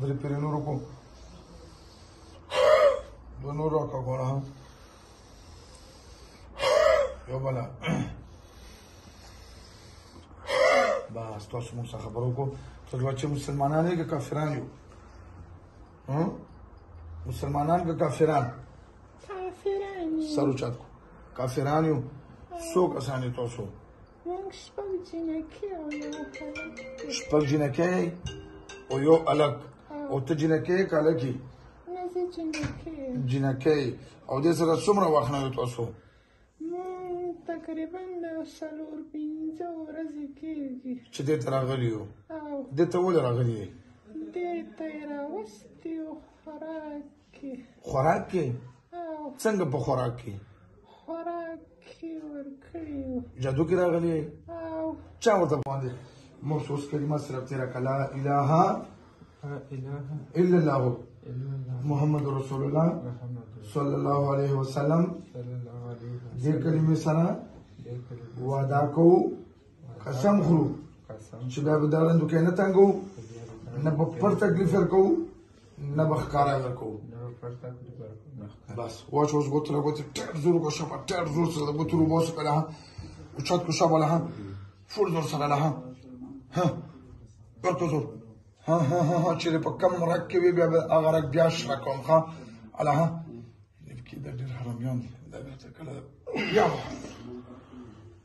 درې پرې نور کو دو نور کا غواړه یو بل بس تاسو موږ څخه خبرو کو ته دوه چې مسلمانان یې کافران یو ها مسلمانان که کافران کافران سر اوچت کو کافران یو څوک اسانه تاسو مونږ شپږ جینکې او یو هلک شپږ جینکې او یو هلک او ته جینکې که هلک یې نه زه جینکې جینکې او دې سره څومره وخت نه یو تاسو تقریبا څلور پنځه ورځې کېږي چې دې ته راغلي یو دې ته ولې راغلي یې دې ته یې راوستي یو خوراک خوراک کې څنګه په خوراک کې خوراک کې ورکړی جادو کې راغلی چا ورته باندې مخصوص کلمه صرف تیرا کلا الہ الا الله محمد رسول الله صلی الله علیه وسلم دې کلمې سره وعده کو قسم خورو چې بیا به دا لندو کې نه تنګو نه په پر تکلیف ورکو نه به ښکاره ورکو بس واش اوس ګوتو له ګوتو ټر زور کو شپه ټر زور سره ګوتو رو بوس کله او چت کو شپه له فول زور سره له ها ورکو زور ها ها ها ها چې په کم رک کې وي بیا هغه رک بیا شره کوم ښا اله ها کې د ډېر حرامیان دي دا بیا ته کله بیا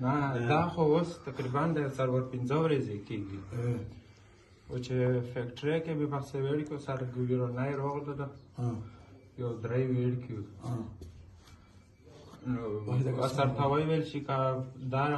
نه دا خو اوس تقریبا د سرور پنځه ورځې کېږي او چې فیکټرۍ کې به بس ویل کو سر ګویرو نه راغله ده یو درې ویل کیو نو اثر ته ویل شي کا دا